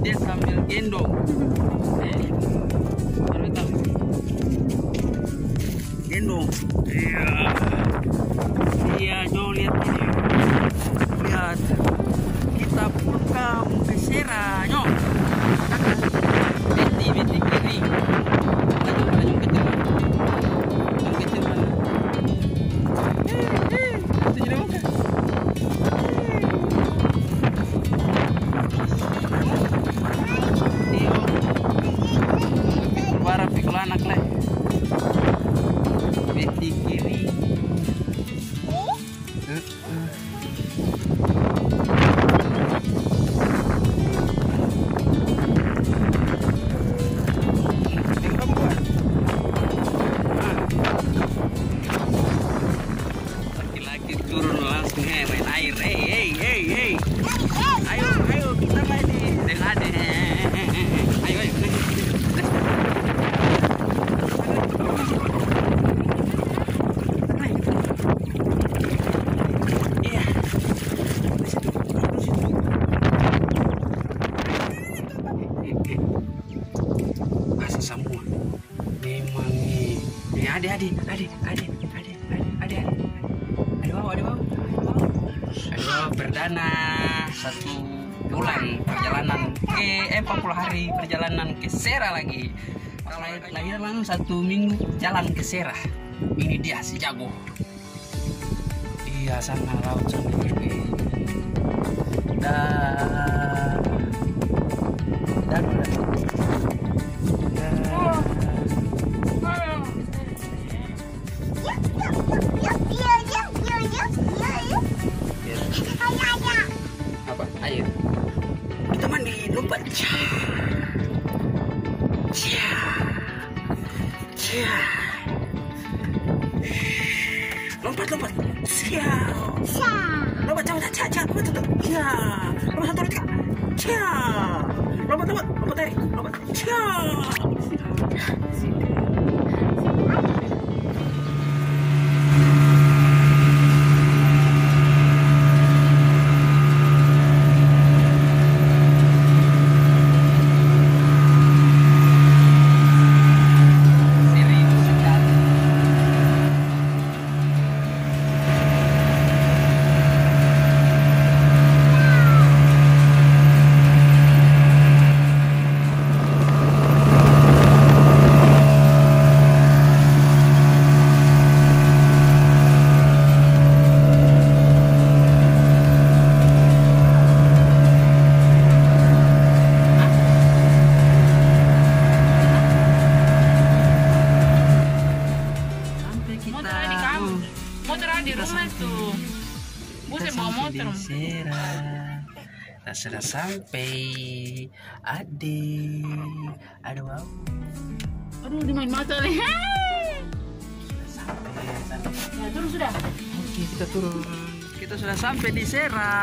dia sambil gendong. Eh gendong. Iya. Iya jom lihat ini lihat. Kita pulang ke Sera nyok perdana satu bulan perjalanan ke eh 40 hari perjalanan ke Sera lagi. Lahir, lahiran satu minggu jalan ke Sera. Ini dia si jago. Iya sana laut sana ini. Dan lompat lompat. Siap. Lompat cepat cia cia lompat tutup. Cia lompat satu tiga cia lompat lompat. Lompat tarik. Lompat. Cia Motor ada di rumah tuh. Bawa sampai motor. kita sudah sampai ade aduh wow. Aduh, dimain mata nih. sampai sampai Ya, terus sudah. Oke, kita turun. Kita sudah sampai di Sera.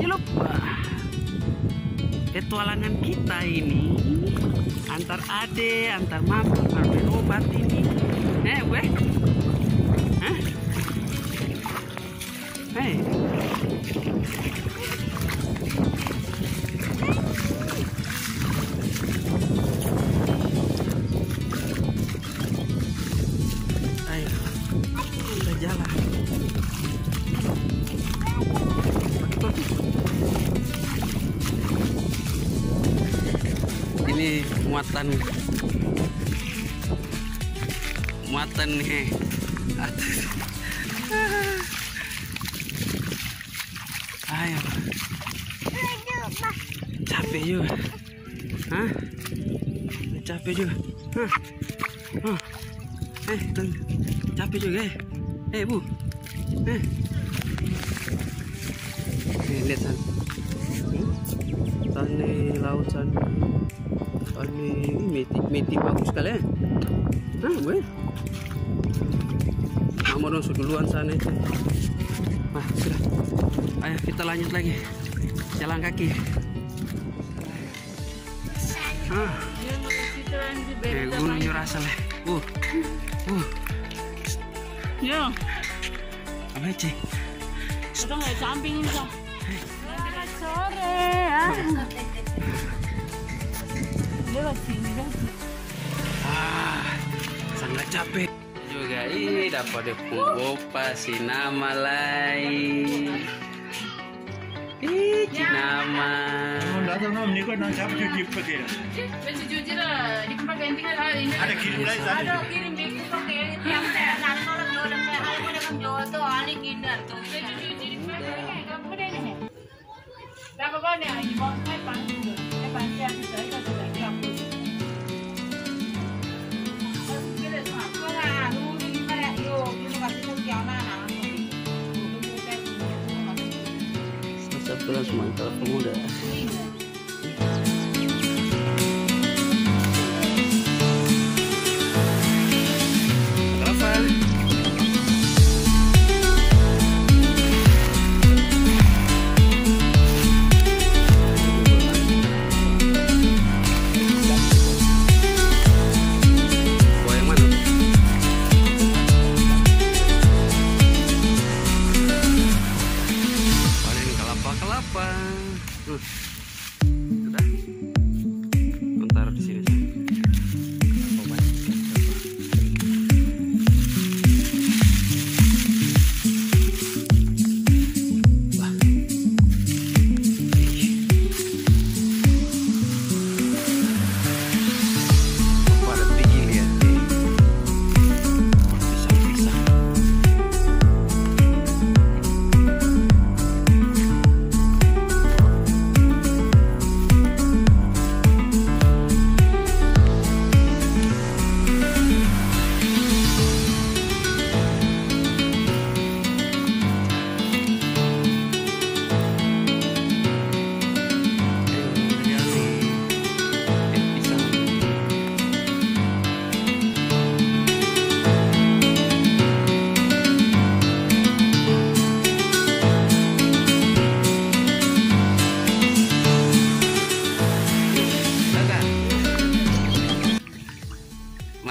Lupa. Petualangan kita ini antar ade, antar mama, antar obat ini. Eh, gue. Hei. Ayo, kita jalan. Ini muatan muatan nih atas. Ayo, capek juga. Hah? Capek juga. Hah? Eh, teng- capek juga eh. Eh, Bu. Eh. Eh, lihat sana. Hmm? Sana laut sana. Sana meti, meti bagus sekali ya. Nah, gue. Mama dong duluan sana itu. Nah, sudah. Ayo kita lanjut lagi. Jalan kaki. Ah. Gunung lah. Uh, uh, Ya, apa sih? kita nggak samping ini, sore ah. Lewat sini dah. Ah, sangat capek. Juga ini dapat opa si nama lain. Ih, nama. Siapa cuci pakai. Baju cuci lah. Di tempat kan ini. Ada kirim lagi tadi. Ada kirim bikin pakai yang saya nak orang jual dan saya hari kan jual tu hari kinder tu. Baju cuci di tempat kan kamu dah ni. Dah apa ni? Ini bawa saya panggil. Saya panggil aku saya kau sudah kamu. Kita semua kau lah, lu ni mana yo, kita kasih tu kiana nak. Terus mantap pemuda.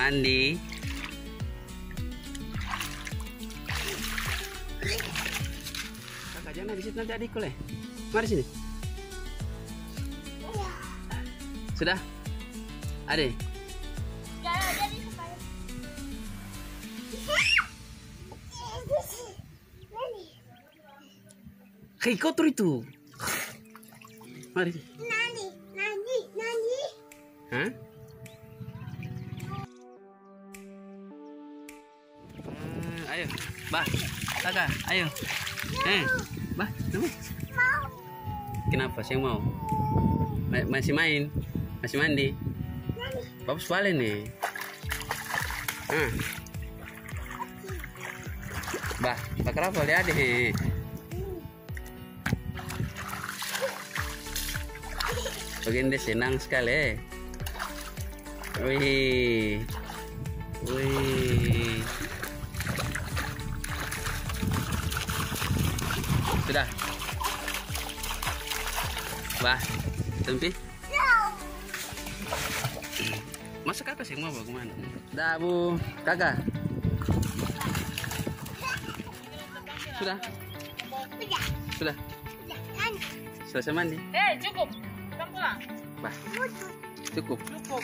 Mandi. Kakak jangan di situ nanti adikku leh. Mari sini. Sudah? Adik? Hei, kotor itu. Mari. Nani, nani, nani. Hah? Bah, kakak, ayo. Eh, bah, kamu. Kenapa sih mau? Ma- masih main, masih mandi. Bagus balik nih. Ah. Bah, bah kenapa lihat deh. Begini senang sekali. Wih. Wih. Sudah. Wah, tempi. Masa kakak sih mau bawa ke mana? Dah bu, kakak. Sudah, sudah. Selesai mandi. Eh, cukup. Kita pulang. Bah, cukup. Cukup.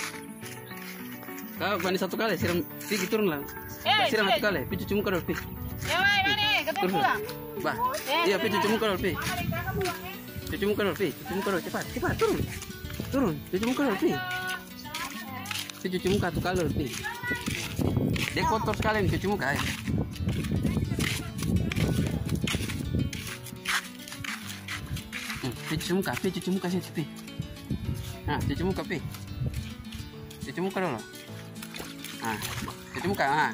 Kau mandi satu kali, siram, pergi turun lah. Eh, siram sudah. satu kali, pi cuci muka dulu. Ya? Kita Turun. pulang. Bah, iya, pi cuci muka dulu, pi. Cuci muka dulu, pi. Cuci muka dulu, cepat, cepat, turun. Turun, cuci muka dulu, pi. Cuci muka kali dulu, pi. Dia kotor sekali nih cuci muka, ya. Hmm, pi cuci muka, pi cuci muka situ, pi. Nah, cuci muka, pi. Cuci muka dulu. Ah, cuci muka, ah.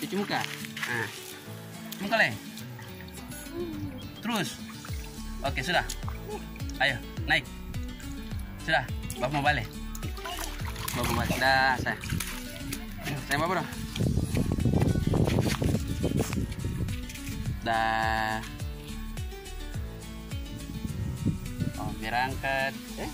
Cuci muka. Ah. Muka leh. Terus. Oke, sudah. Ayo, naik. Sudah, Bapak mau balik. Bapak mau balik. Dah, saya. Saya bawa bro. Dah. Oh, berangkat. Eh,